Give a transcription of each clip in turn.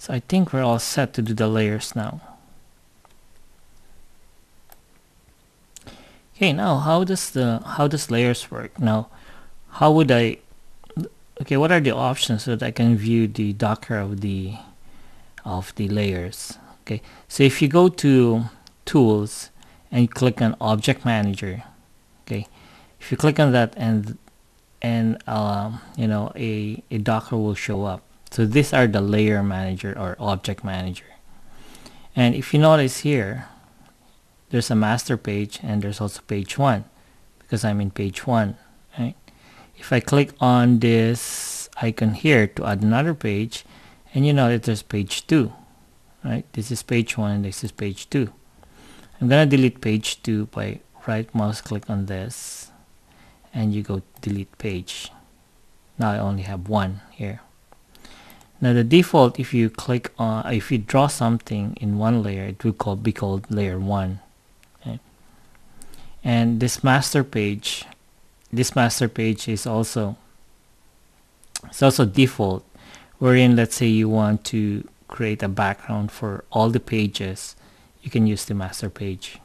So I think we're all set to do the layers now. Okay, now how does the how does layers work? Now, how would I okay, what are the options so that I can view the Docker of the of the layers? Okay, so if you go to tools and click on object manager, okay, if you click on that and and um, you know a, a Docker will show up. So these are the layer manager or object manager. And if you notice here, there's a master page and there's also page one because I'm in page one. Right? If I click on this icon here to add another page, and you know that there's page two. Right? This is page one and this is page two. I'm gonna delete page two by right mouse click on this and you go delete page now I only have one here now the default if you click on if you draw something in one layer it will call, be called layer 1 okay? and this master page this master page is also it's also default wherein let's say you want to create a background for all the pages you can use the master page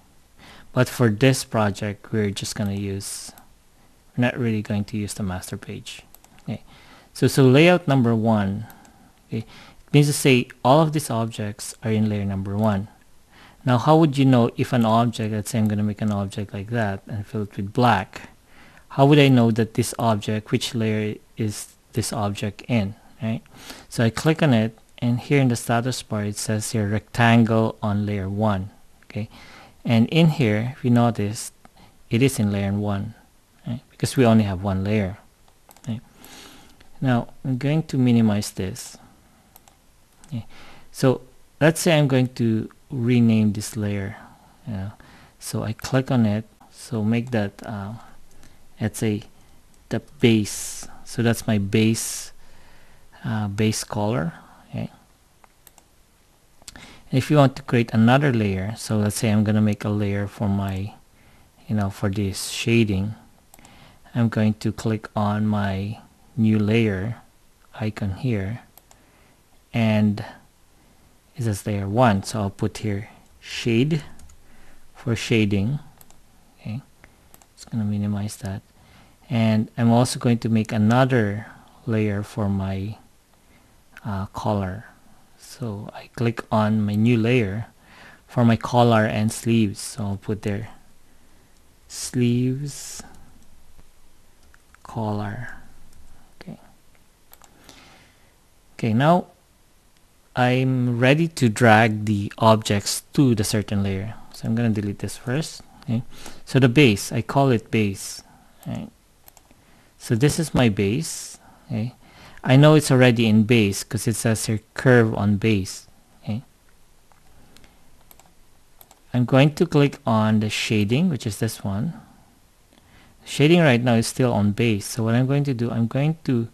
but for this project we're just going to use we're not really going to use the master page. Okay. So, so layout number one, okay, it means to say all of these objects are in layer number one. Now, how would you know if an object, let's say I'm going to make an object like that and fill it with black, how would I know that this object, which layer is this object in, right? So I click on it and here in the status bar it says here rectangle on layer 1, okay? And in here, if you notice, it is in layer 1 right? because we only have one layer. Right? Now I'm going to minimize this. Okay. So let's say I'm going to rename this layer. So I click on it. So make that uh, let's say the base. So that's my base uh, base color. Okay. if you want to create another layer, so let's say I'm gonna make a layer for my, you know, for this shading I'm going to click on my new layer icon here and it says layer 1 so I'll put here shade for shading. Okay. It's gonna minimize that. And I'm also going to make another layer for my uh, color so I click on my new layer for my collar and sleeves. So I'll put there sleeves collar. Okay. Okay now I'm ready to drag the objects to the certain layer. So I'm gonna delete this first okay? So the base I call it base right? So this is my base okay? I know it's already in base because it says here curve on base okay? I'm going to click on the shading which is this one. Shading right now is still on base. So what I'm going to do I'm going to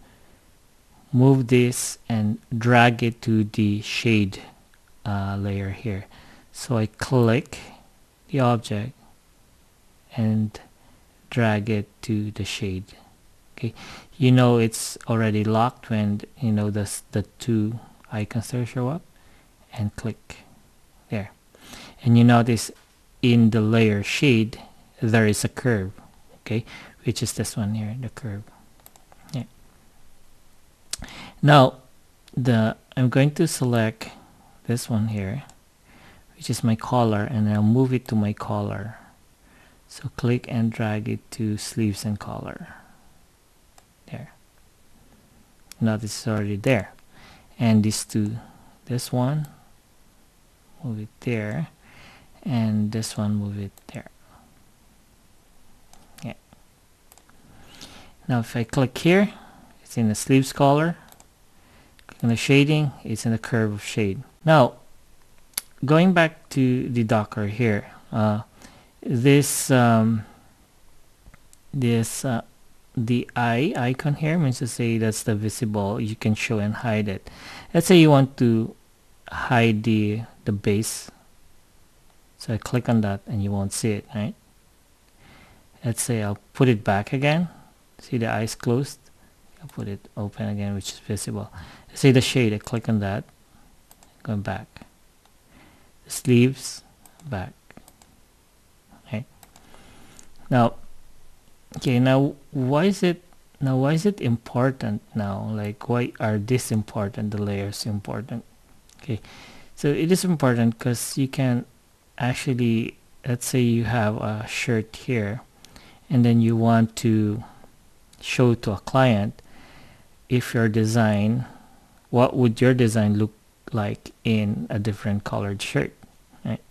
move this and drag it to the shade uh, layer here. So I click the object and drag it to the shade. Okay. You know it's already locked when you know the, the two icons there show up and click there. And you notice in the layer shade there is a curve okay which is this one here the curve now the I'm going to select this one here which is my collar and I'll move it to my collar. So click and drag it to sleeves and collar. There. Now this is already there. And these two this one. Move it there. And this one move it there. Yeah. Now if I click here, it's in the sleeves color. Click on the shading, it's in the curve of shade. Now, going back to the Docker here, uh, this um, this uh, the eye icon here means to say that's the visible. You can show and hide it. Let's say you want to hide the the base. So I click on that and you won't see it, right? Let's say I'll put it back again see the eyes closed I'll put it open again which is visible. See the shade I click on that going back. The sleeves back. Okay. Now okay now why is it now why is it important now? Like why are this important the layers important? Okay. So it is important because you can actually let's say you have a shirt here and then you want to show to a client if your design what would your design look like in a different colored shirt right?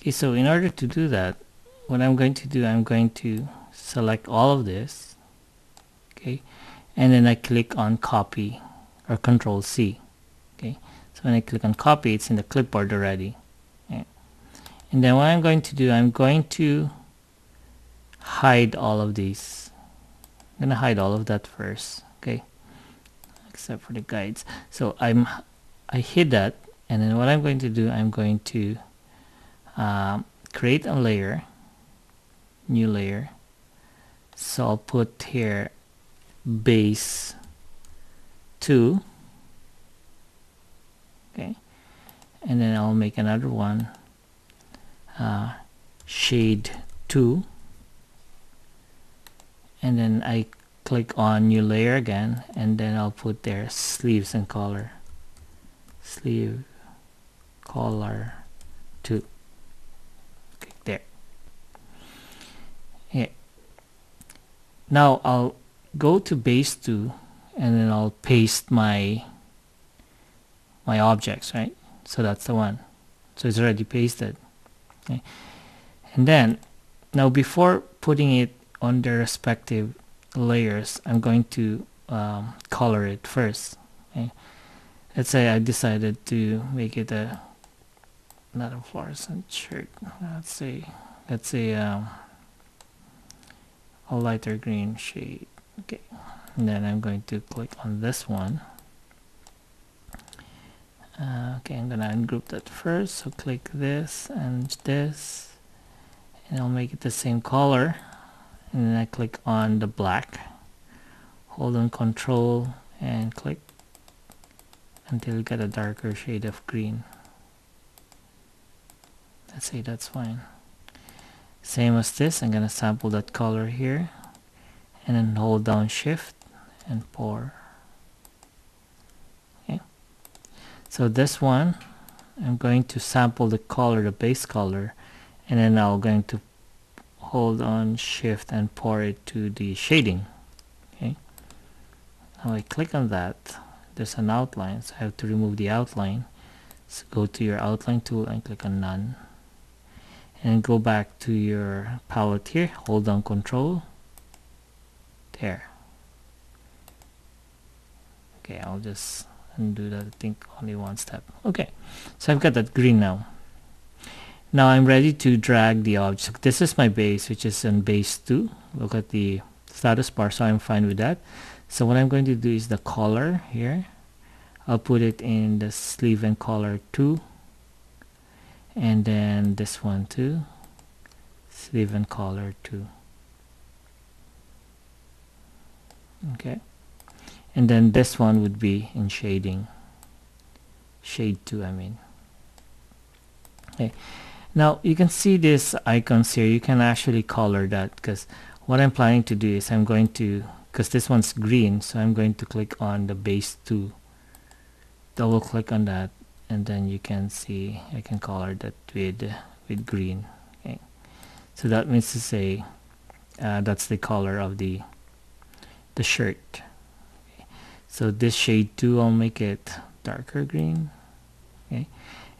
Okay so in order to do that what I'm going to do I'm going to select all of this okay? And then I click on copy or control C okay? So when I click on copy it's in the clipboard already okay. and then what I'm going to do I'm going to hide all of these I'm gonna hide all of that first okay? Except for the guides. So I'm I hid that and then what I'm going to do I'm going to um, create a layer new layer. So I'll put here base 2 okay? And then I'll make another one uh, shade 2 and then I click on new layer again and then I'll put there sleeves and color. Sleeve color 2 click there. Yeah. Now I'll go to base 2 and then I'll paste my my objects right? So that's the one. So it's already pasted. Okay. And then now before putting it on their respective layers I'm going to um, color it first. Okay let's say I decided to make it a not a fluorescent shirt let's say let's say um, a lighter green shade. Okay and then I'm going to click on this one. Uh, okay I'm gonna ungroup that first so click this and this and I'll make it the same color and then I click on the black. Hold on control and click until you get a darker shade of green. Let's say that's fine. Same as this I'm gonna sample that color here. And then hold down shift and pour. Okay. So this one I'm going to sample the color the base color. And then I'm going to hold on shift and pour it to the shading okay? Now I click on that. There's an outline so I have to remove the outline. So go to your outline tool and click on none. And go back to your palette here hold down control there. Okay I'll just undo that I think only one step. Okay so I've got that green now now I'm ready to drag the object. This is my base which is in base 2 look at the status bar so I'm fine with that. So what I'm going to do is the color here. I'll put it in the sleeve and color 2 and then this one too. Sleeve and color 2 okay. And then this one would be in shading. Shade 2 I mean. Okay now you can see this icons here. You can actually color that because what I'm planning to do is I'm going to because this one's green so I'm going to click on the base 2 double click on that and then you can see I can color that with with green okay? So that means to say uh, that's the color of the the shirt okay. so this shade 2 I'll make it darker green okay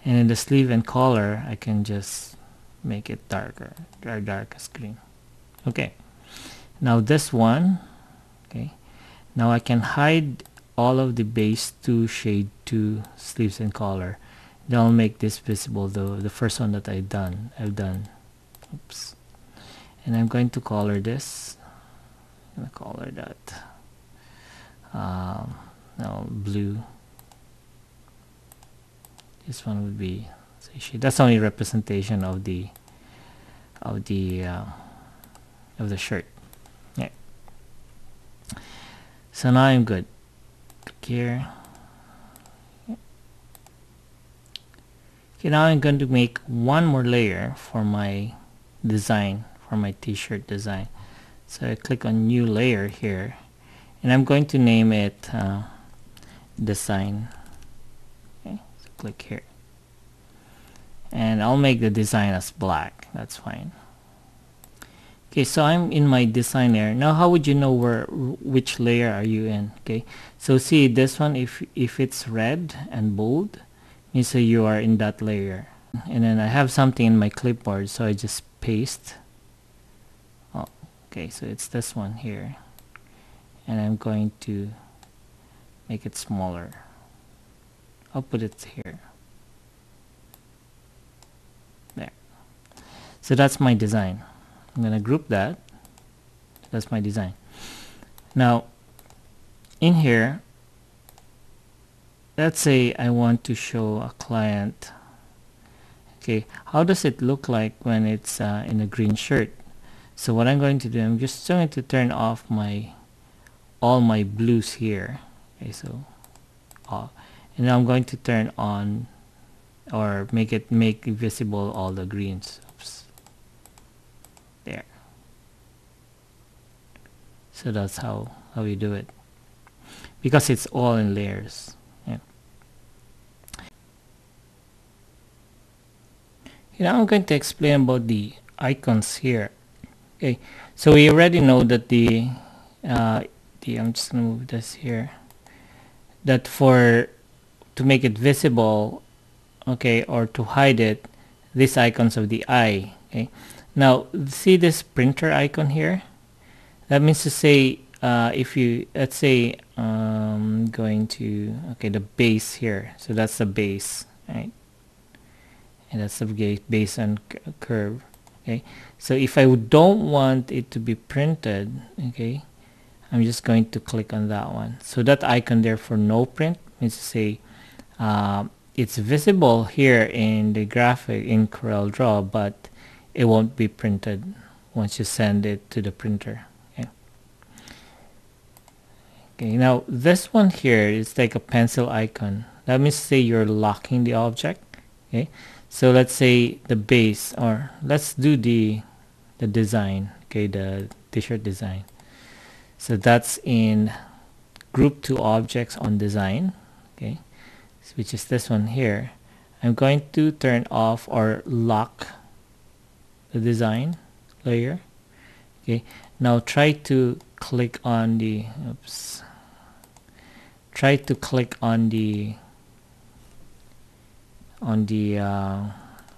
and in the sleeve and collar I can just make it darker or darkest green okay. Now this one okay. Now I can hide all of the base 2 shade 2 sleeves and collar. Then I'll make this visible though the first one that I've done I've done. Oops. And I'm going to color this. I'm gonna color that. Um, now blue this one would be that's only representation of the of the uh, of the shirt. Yeah. So now I'm good. Click here okay now I'm going to make one more layer for my design for my t-shirt design. So I click on new layer here and I'm going to name it uh, design click here and I'll make the design as black. That's fine. Okay so I'm in my design layer. Now how would you know where which layer are you in? Okay so see this one if if it's red and bold means that you are in that layer. And then I have something in my clipboard so I just paste. Oh okay so it's this one here. And I'm going to make it smaller I'll put it here. There. So that's my design. I'm gonna group that. That's my design. Now in here let's say I want to show a client. Okay how does it look like when it's uh, in a green shirt? So what I'm going to do I'm just going to turn off my all my blues here. Okay so uh, and now I'm going to turn on or make it make visible all the greens. Oops. there. So that's how how you do it. Because it's all in layers. Yeah. now I'm going to explain about the icons here. Okay. So we already know that the uh, I'm just gonna move this here. That for to make it visible okay or to hide it these icons of the eye okay? Now see this printer icon here? That means to say uh, if you let's say um, going to okay the base here. So that's the base right? And that's the base and curve okay? So if I don't want it to be printed okay I'm just going to click on that one. So that icon there for no print means to say uh, it's visible here in the graphic in Corel Draw but it won't be printed once you send it to the printer. Okay now this one here is like a pencil icon. Let me say you're locking the object okay? So let's say the base or let's do the the design okay the t-shirt design. So that's in group two objects on design okay which is this one here. I'm going to turn off or lock the design layer. Okay. Now try to click on the oops. Try to click on the on the uh,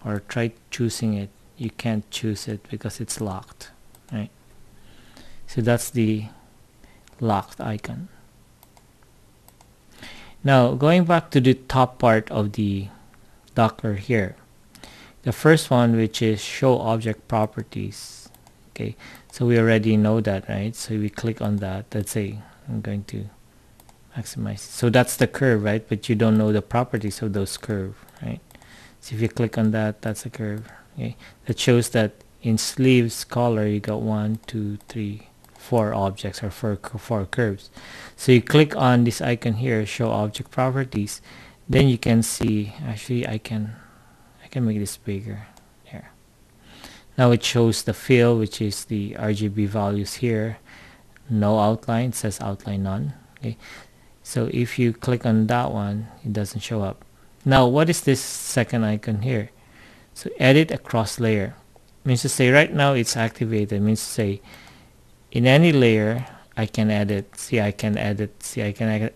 or try choosing it. You can't choose it because it's locked right? So that's the locked icon. Now going back to the top part of the Docker here. The first one which is show object properties. Okay, so we already know that, right? So we click on that. Let's say I'm going to maximize. So that's the curve, right? But you don't know the properties of those curve, right? So if you click on that, that's a curve. Okay, that shows that in sleeves color you got one, two, three, four objects or four, four curves. So you click on this icon here, show object properties, then you can see, actually I can, I can make this bigger here. Now it shows the fill, which is the RGB values here. No outline, says outline none. Okay. So if you click on that one, it doesn't show up. Now what is this second icon here? So edit across layer. Means to say right now it's activated. Means to say in any layer I can edit see I can edit see I can edit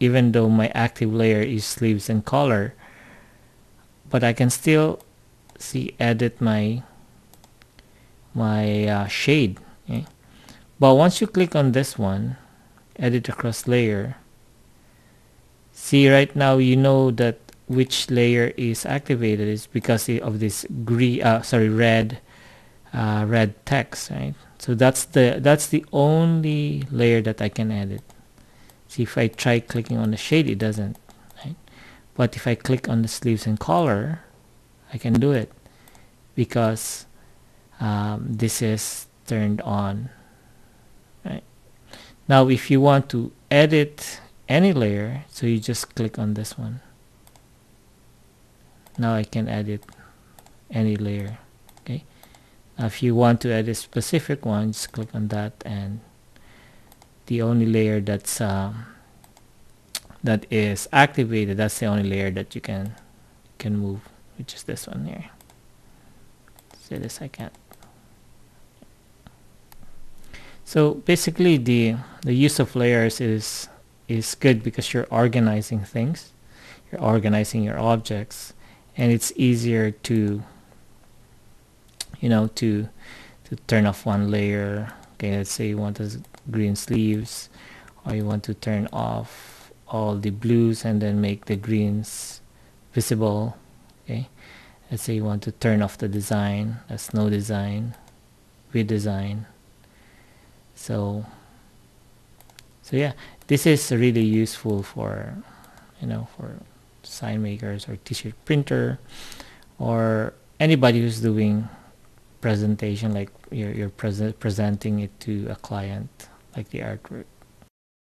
even though my active layer is sleeves and color but I can still see edit my my uh, shade okay? but once you click on this one edit across layer see right now you know that which layer is activated is because of this green uh, sorry red uh, red text right so that's the that's the only layer that I can edit see if I try clicking on the shade it doesn't right? But if I click on the sleeves and color I can do it because um, this is turned on right? Now if you want to edit any layer so you just click on this one. Now I can edit any layer if you want to edit specific one just click on that and the only layer that's um, that is activated that's the only layer that you can can move which is this one here. Say this I can't. So basically the the use of layers is is good because you're organizing things. You're organizing your objects and it's easier to you know to to turn off one layer. Okay let's say you want the green sleeves or you want to turn off all the blues and then make the greens visible. Okay let's say you want to turn off the design that's no design with design so so yeah this is really useful for you know for sign makers or t-shirt printer or anybody who's doing presentation like you're, you're present presenting it to a client like the artwork